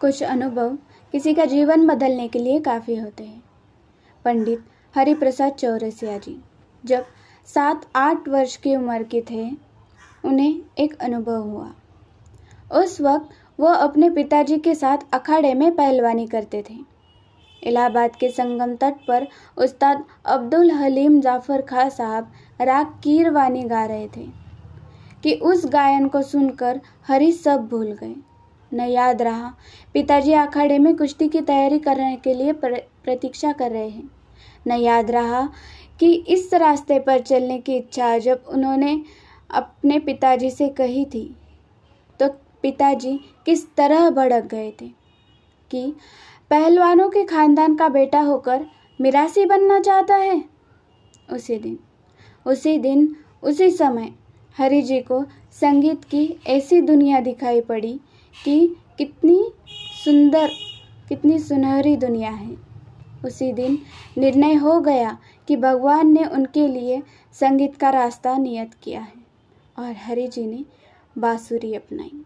कुछ अनुभव किसी का जीवन बदलने के लिए काफ़ी होते हैं। पंडित हरिप्रसाद चौरसिया जी, जब सात आठ वर्ष की उम्र के थे, उन्हें एक अनुभव हुआ। उस वक्त वो अपने पिताजी के साथ अखाड़े में पहलवानी करते थे। इलाहाबाद के संगम तट पर उस्ताद अब्दुल हलीम जाफ़र खां साहब राग कीरवानी गा रहे थे कि उस गायन को सुनकर हरी सब भूल गए। न याद रहा। पिताजी अखाड़े में कुश्ती की तैयारी करने के लिए प्रतीक्षा कर रहे हैं। न याद रहा कि इस रास्ते पर चलने की इच्छा जब उन्होंने अपने पिताजी से कही थी तो पिताजी किस तरह भड़क गए थे कि पहलवानों के खानदान का बेटा होकर मिरासी बनना चाहता है। उसी दिन उसी दिन, उसी समय हरि जी को संगीत की ऐसी दुनिया दिखाई पड़ी कि कितनी सुंदर, कितनी सुनहरी दुनिया है। उसी दिन निर्णय हो गया कि भगवान ने उनके लिए संगीत का रास्ता नियत किया है और हरि जी ने बाँसुरी अपनाई।